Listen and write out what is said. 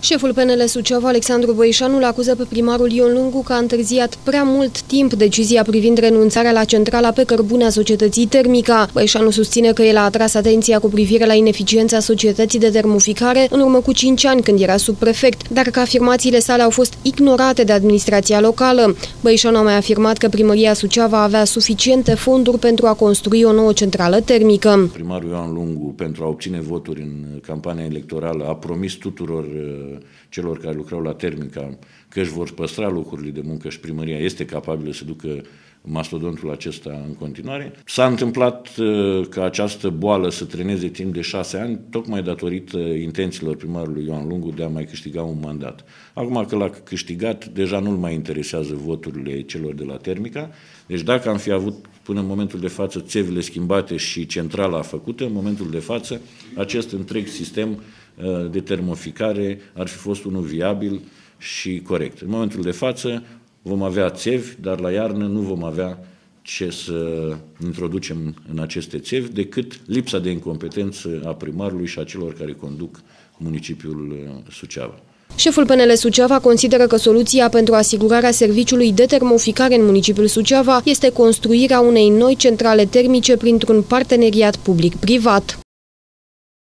Șeful PNL Suceava, Alexandru Băișanu, îl acuză pe primarul Ion Lungu că a întârziat prea mult timp decizia privind renunțarea la centrala pe cărbune a societății Termica. Băișanu susține că el a atras atenția cu privire la ineficiența societății de termoficare în urmă cu 5 ani când era subprefect, dar că afirmațiile sale au fost ignorate de administrația locală. Băișanu a mai afirmat că primăria Suceava avea suficiente fonduri pentru a construi o nouă centrală termică. Primarul Ioan Lungu, pentru a obține voturi în campania electorală, a promis tuturor celor care lucrau la Termica că își vor păstra locurile de muncă și primăria este capabilă să ducă mastodontul acesta în continuare. S-a întâmplat uh, ca această boală să treneze timp de șase ani, tocmai datorită intențiilor primarului Ioan Lungu de a mai câștiga un mandat. Acum că l-a câștigat, deja nu-l mai interesează voturile celor de la Termica, deci dacă am fi avut până în momentul de față țevile schimbate și centrala făcută, în momentul de față acest întreg sistem uh, de termoficare ar fi fost unul viabil și corect. În momentul de față vom avea țevi, dar la iarnă nu vom avea ce să introducem în aceste țevi decât lipsa de incompetență a primarului și a celor care conduc municipiul uh, Suceava. Șeful PNL Suceava consideră că soluția pentru asigurarea serviciului de termoficare în municipiul Suceava este construirea unei noi centrale termice printr-un parteneriat public-privat.